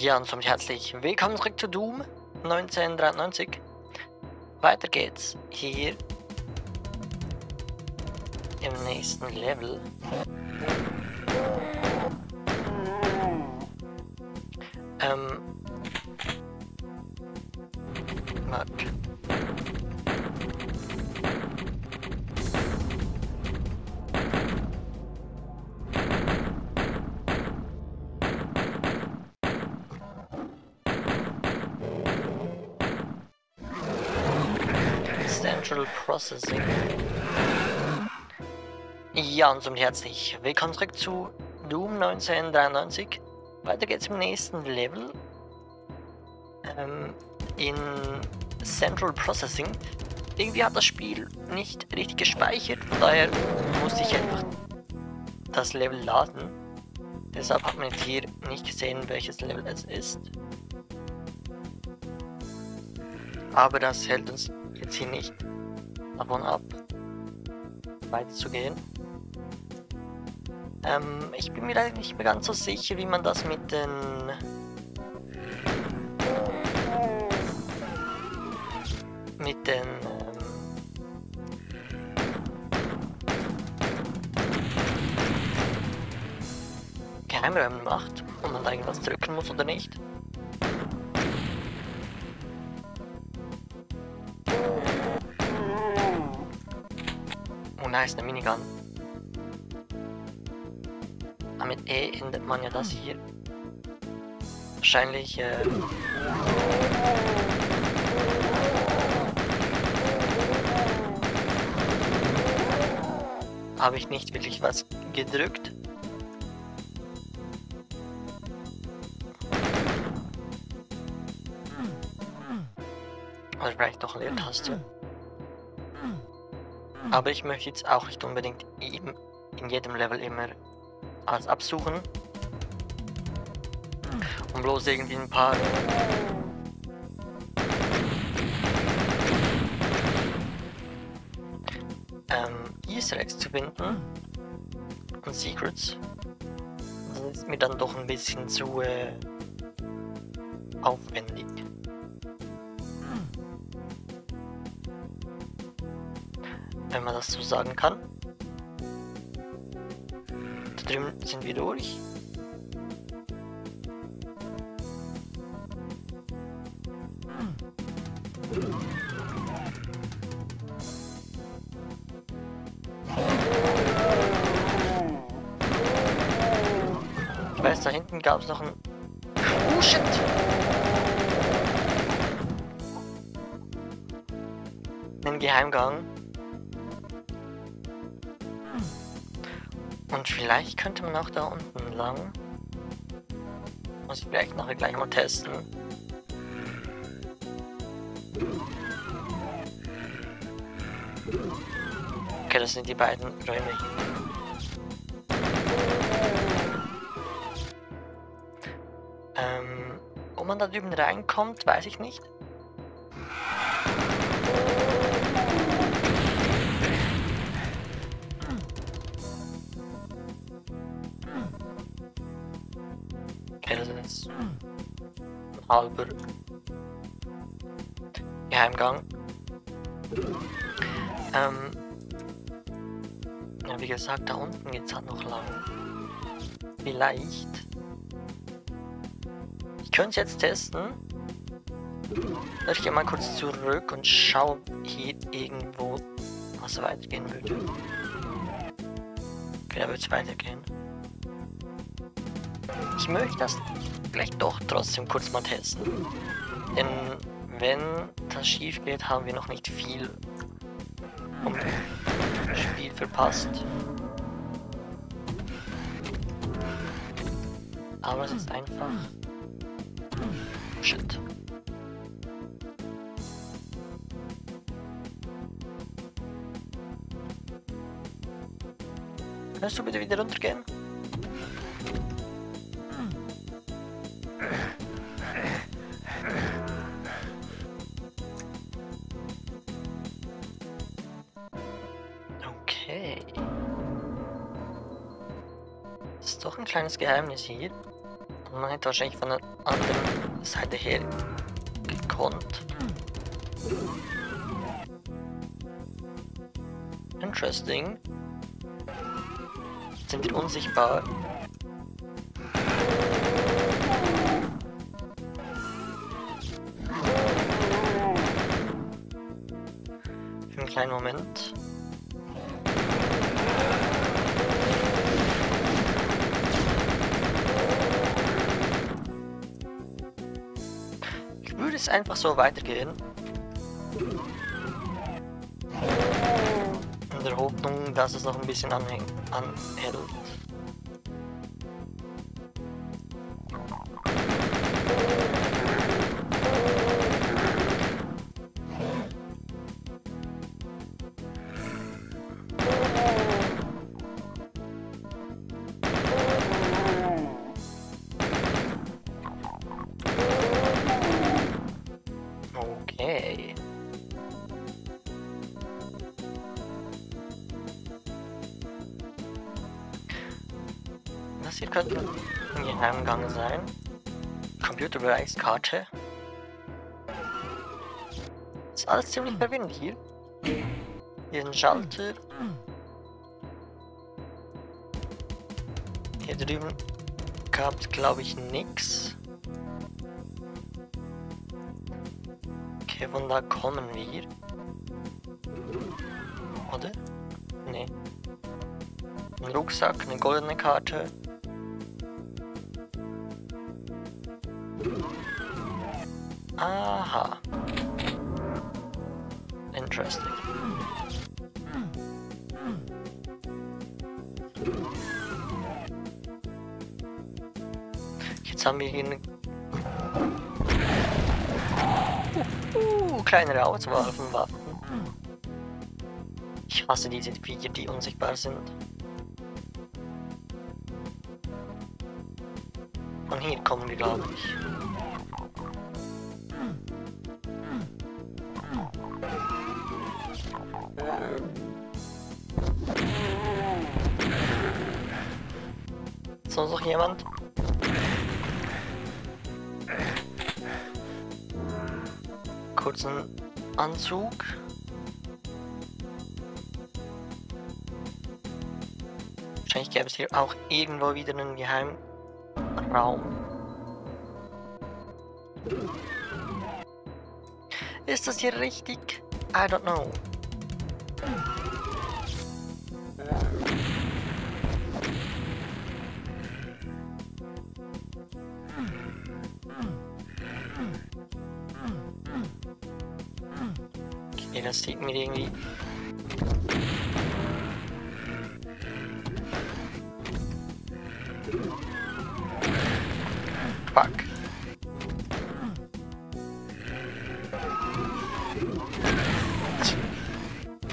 Ja, und somit herzlich willkommen zurück zu Doom 1993. Weiter geht's hier im nächsten Level. Ähm. Warte. Central Processing. Ja, und somit herzlich willkommen zurück zu Doom 1993. Weiter geht's im nächsten Level. Ähm, in Central Processing. Irgendwie hat das Spiel nicht richtig gespeichert, von daher musste ich einfach das Level laden. Deshalb hat man jetzt hier nicht gesehen, welches Level es ist. Aber das hält uns jetzt hier nicht davon ab, weiterzugehen. Ähm, ich bin mir leider nicht mehr ganz so sicher, wie man das mit den... mit den... Ähm, Geheimräumen macht und man da irgendwas drücken muss oder nicht. Nice, eine Minigun. Ah, mit E endet man ja das hier. Wahrscheinlich, äh... Habe ich nicht wirklich was gedrückt. Oder vielleicht doch Leertaste. Aber ich möchte jetzt auch nicht unbedingt in jedem Level immer alles absuchen. Um bloß irgendwie ein paar ähm, Easter Eggs zu finden und Secrets. Das ist mir dann doch ein bisschen zu äh, aufwendig. Wenn man das so sagen kann. Da drüben sind wir durch. Ich weiß, da hinten gab es noch ein... Oh shit! Einen Geheimgang. Und vielleicht könnte man auch da unten lang. Muss ich vielleicht nachher gleich mal testen. Okay, das sind die beiden Räume hier. Ähm, ob man da drüben reinkommt, weiß ich nicht. Ein halber Geheimgang. Ähm, ja, wie gesagt, da unten geht's halt noch lang. Vielleicht. Ich könnte es jetzt testen. Ich gehe mal kurz zurück und schaue hier irgendwo was weitergehen würde. Okay, da wird es weitergehen. Ich möchte das vielleicht doch trotzdem kurz mal testen. Denn wenn das schief geht, haben wir noch nicht viel vom Spiel verpasst. Aber es ist einfach... Shit. Kannst du bitte wieder runtergehen? Ein kleines Geheimnis hier. Man hätte wahrscheinlich von der anderen Seite her gekonnt. Interesting. Sind wir unsichtbar? Für einen kleinen Moment. Es einfach so weitergehen. In der Hoffnung, dass es noch ein bisschen anhält. Das hier könnte ein Geheimgang sein. Computerbereichskarte. Ist alles ziemlich verwirrend hier. Hier ein Schalter. Hier drüben gab es glaube ich nix. Okay, von da kommen wir. Oder? Nee. Ein Rucksack, eine goldene Karte. Aha. Interesting. Jetzt haben wir hier eine uh, kleinere Auswahl von Waffen. Ich hasse diese Viecher, die unsichtbar sind. Von hier kommen wir, glaube ich. Kurzen Anzug. Wahrscheinlich gäbe es hier auch irgendwo wieder einen Geheimraum. Ist das hier richtig? I don't know. Sieht mir irgendwie. Fuck.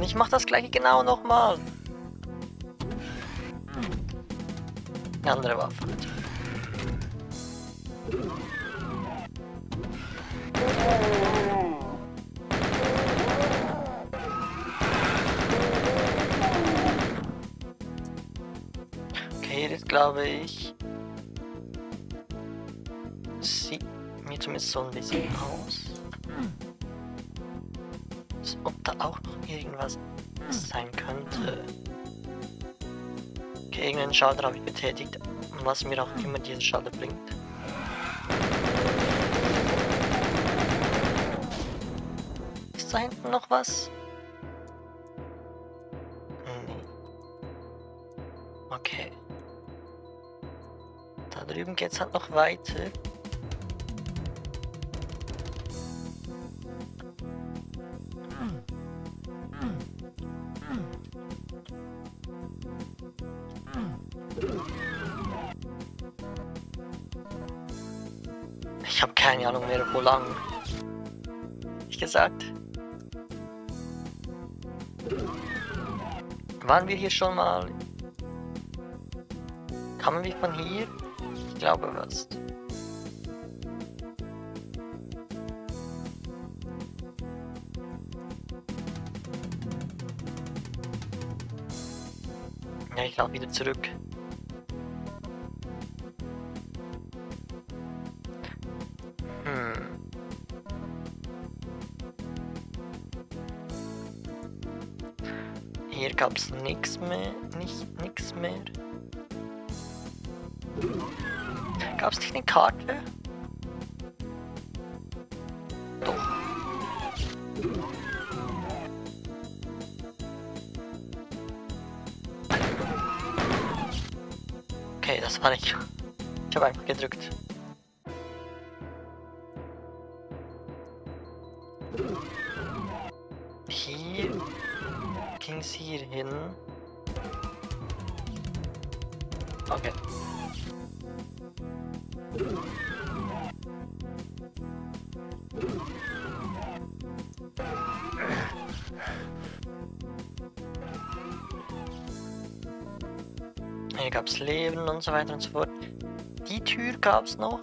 Ich mach das gleiche genau nochmal. Andere Waffe. Okay, das glaube ich. Sieht mir zumindest so ein bisschen aus. Als ob da auch noch irgendwas sein könnte. Okay, irgendeinen Schalter habe ich betätigt. Was mir auch immer dieser Schalter bringt. Ist da hinten noch was? Drüben geht's halt noch weiter. Ich habe keine Ahnung mehr, wo lang. Ich gesagt. Waren wir hier schon mal? Kamen wir von hier? Ja, bewust. Ja, ich glaube wieder zurück. Hier hmm. gab es nichts mehr, nicht Gab es nicht eine Karte? Doch. Okay, das war ich. Ich habe einfach gedrückt. Hier ging es hier hin. Okay. Hier gab es Leben und so weiter und so fort. Die Tür gab es noch.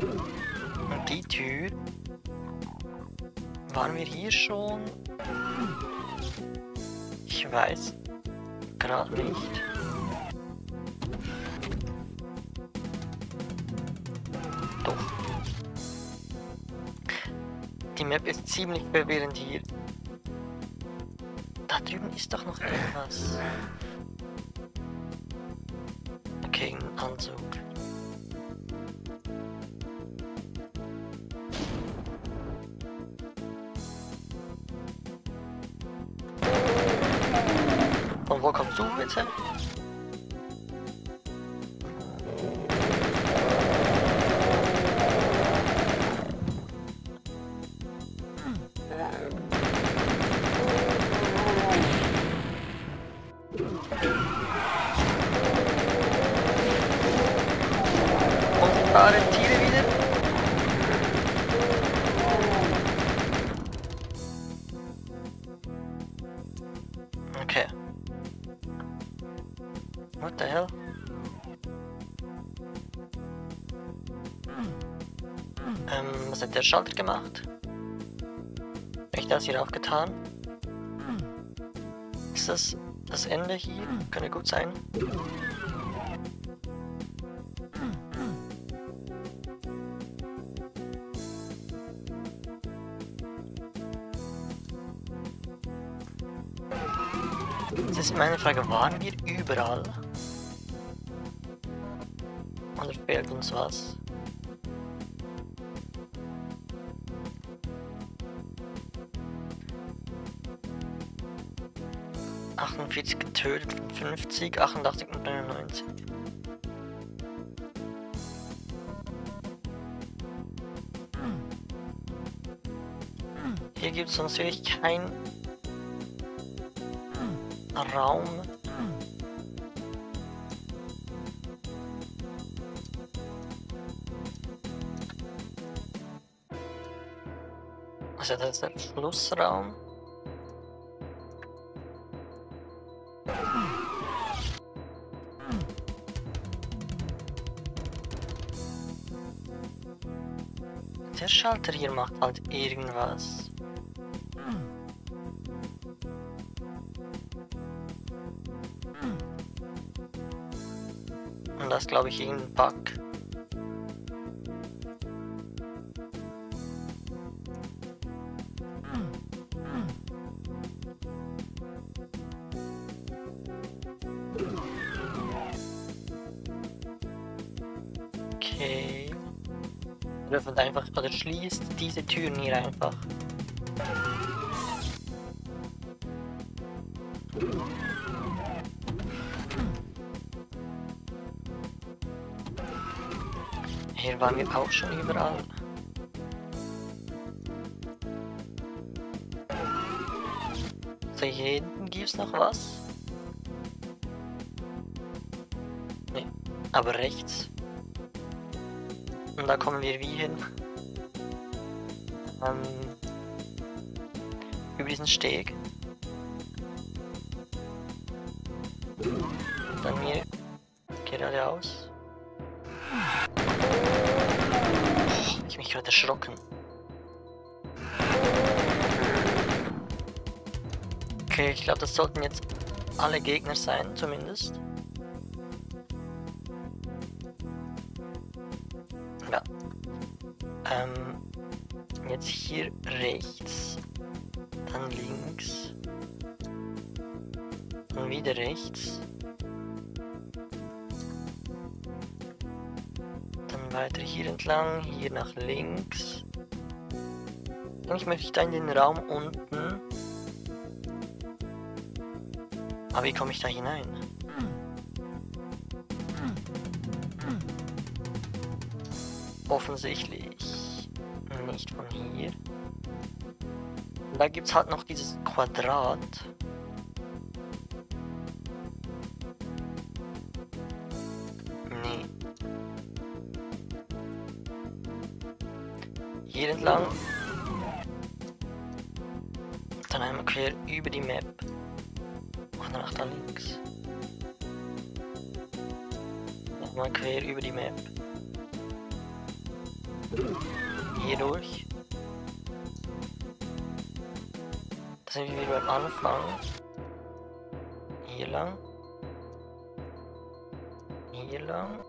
Und die Tür. Waren wir hier schon? Ich weiß gerade nicht. Map ist ziemlich verwirrend hier. Da drüben ist doch noch irgendwas. Okay, ein Anzug. Und wo kommst du bitte? What the hell? Ähm, was hat der Schalter gemacht? Echt das hier aufgetan? Ist das das Ende hier? Könnte gut sein. Das ist meine Frage, waren wir überall? Oder fehlt uns was? Achtundvierzig getötet, 50, 88 und 99. Hier gibt es sonst wirklich kein Raum. Also das ist der Schlussraum. Der Schalter hier macht halt irgendwas. Und das glaube ich irgendein Bug. Okay. Öffnet einfach oder schließt diese Türen hier einfach. Hier waren wir auch schon überall. So, hier hinten gibt es noch was. Nee, aber rechts. Und da kommen wir wie hin? Ähm, über diesen Steg. Dann hier geradeaus. Ich mich gerade erschrocken. Okay, ich glaube, das sollten jetzt alle Gegner sein, zumindest. Ja. Ähm, jetzt hier rechts, dann links, dann wieder rechts, dann weiter hier entlang, hier nach links. Eigentlich möchte ich da in den Raum unten. Aber wie komme ich da hinein? Offensichtlich nicht von hier. Da gibt es halt noch dieses Quadrat. Nee. Hier entlang. Dann einmal quer über die Map. Und nach da links. Nochmal quer über die Map. Hier durch. Da sind wir wieder beim Anfang. Hier lang. Hier lang.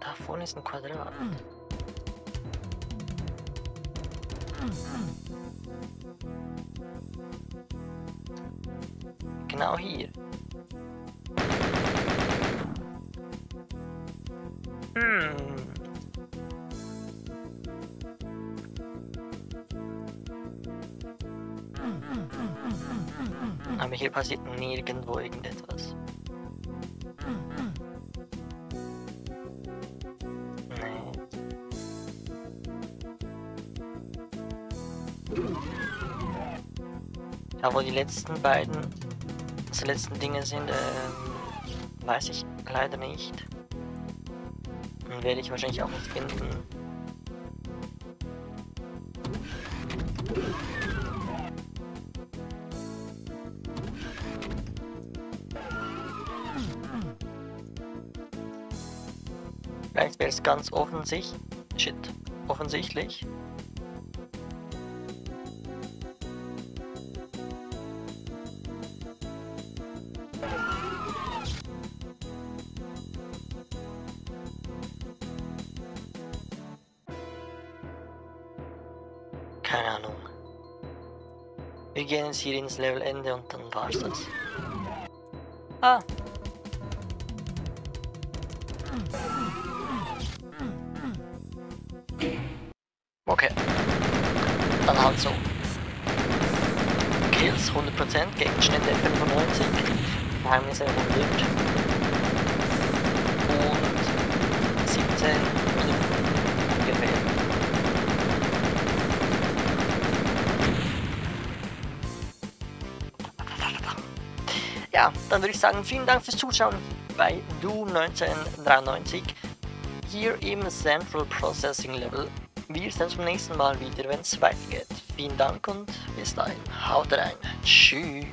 Da vorne ist ein Quadrat. Genau hier. Hm. Aber hier passiert nirgendwo irgendetwas. Ja, wo die letzten beiden, also letzten Dinge sind, ähm, weiß ich leider nicht. Und werde ich wahrscheinlich auch nicht finden. Vielleicht wäre es ganz offensichtlich. Shit. Offensichtlich. Jetzt hier ins Levelende und dann war's das. Ah, Okay. Dann halt so. Kills 100%, Gegenstände 95, Geheimnisse 100 und 17 ungefähr. Ja, dann würde ich sagen, vielen Dank fürs Zuschauen bei Doom 1993 hier im Central Processing Level. Wir sehen uns beim nächsten Mal wieder, wenn es weitergeht. Vielen Dank und bis dahin. Haut rein. Tschüss.